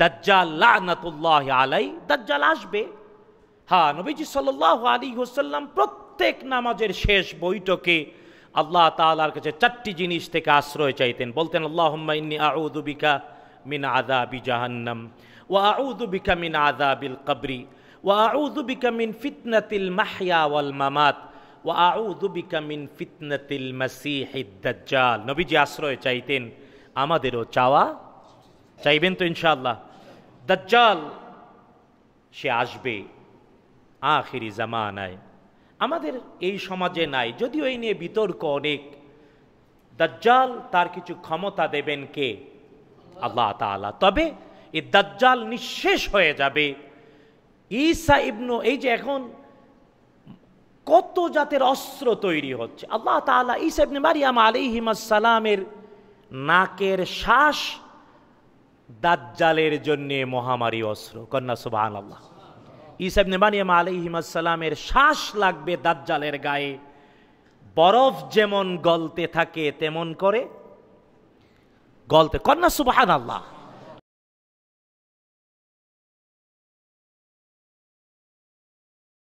দাজ্জাল লানাতুল্লাহ আলাই দাজ্জাল আসবে হ্যাঁ নবীজি সাল্লাহ আলী হোসাল্লাম প্রত্যেক নামাজের শেষ বৈঠকে আল্লাহ তালার কাছে চারটি জিনিস থেকে আশ্রয় চাইতেন বলতেন আল্লাহ ইন্নি আউদুবিকা মিন আদাবি জাহান্নাম ও আউদুবিকা মিন আদাবিল কবরি ও আউদুবিকা মিন ফিতনাতিল মাহিয়া ওয়াল মামাত ও আউদুবিকা মিন ফিতনাতিল মাসিহিদ দাজ্জাল নবীজি আশ্রয় চাইতেন আমাদেরও চাওয়া চাইবেন তো ইনশাআল্লাহ দাজ্জাল, সে আসবে আখিরি জামানায়। আমাদের এই সমাজে নাই, যদিও এই নিয়ে বিতর্ক অনেক। দাজ্জাল তার কিছু ক্ষমতা দেবেন কে? আল্লাহ তাআলা। তবে এই দাজ্জাল নিঃশেষ হয়ে যাবে। ঈসা ইবনু, এই যে এখন কত জাতের অস্ত্র তৈরি হচ্ছে। আল্লাহ তাআলা ঈসা ইবনে মারিয়াম আলাইহিমাসসালামের নাকের শ্বাস দাজ্জালের জন্যে মহামারী অস্ত্র। কন্যা সুবহান আল্লাহ ইসাব মারিয়াম আলাইহিমাসালামের শ্বাস লাগবে দাজ্জালের গায়ে। বরফ যেমন গলতে থাকে, তেমন করে গলতে কন্যা সুবাহান আল্লাহ